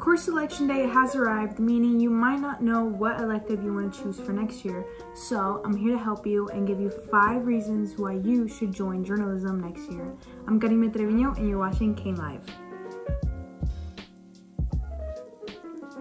Course selection day has arrived, meaning you might not know what elective you want to choose for next year. So I'm here to help you and give you five reasons why you should join journalism next year. I'm Karime Trevino and you're watching Cain Live.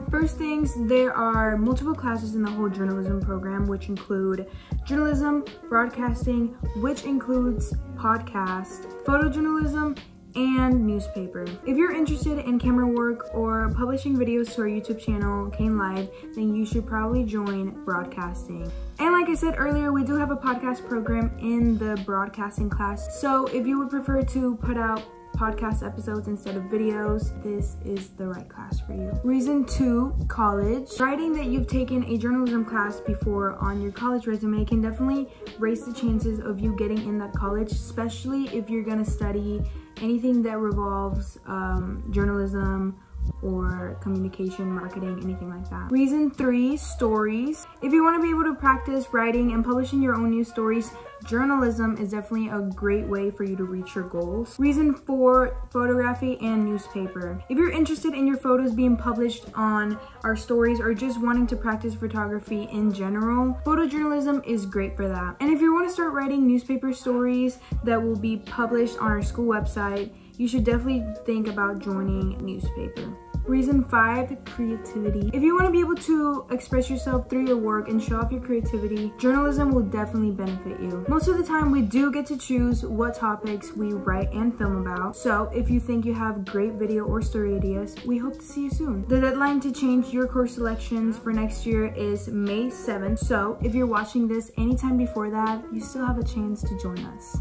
First things, there are multiple classes in the whole journalism program, which include journalism, broadcasting, which includes podcast, photojournalism, and newspaper. If you're interested in camera work or publishing videos to our YouTube channel, Cain Live, then you should probably join broadcasting. And like I said earlier, we do have a podcast program in the broadcasting class. So if you would prefer to put out podcast episodes instead of videos, this is the right class for you. Reason two, college. Writing that you've taken a journalism class before on your college resume can definitely raise the chances of you getting in that college, especially if you're gonna study anything that revolves um, journalism or communication, marketing, anything like that. Reason three, stories. If you want to be able to practice writing and publishing your own news stories, journalism is definitely a great way for you to reach your goals. Reason four, photography and newspaper. If you're interested in your photos being published on our stories or just wanting to practice photography in general, photojournalism is great for that. And if you want to start writing newspaper stories that will be published on our school website, you should definitely think about joining newspaper. Reason five, creativity. If you want to be able to express yourself through your work and show off your creativity, journalism will definitely benefit you. Most of the time, we do get to choose what topics we write and film about. So if you think you have great video or story ideas, we hope to see you soon. The deadline to change your course selections for next year is May 7th. So if you're watching this anytime before that, you still have a chance to join us.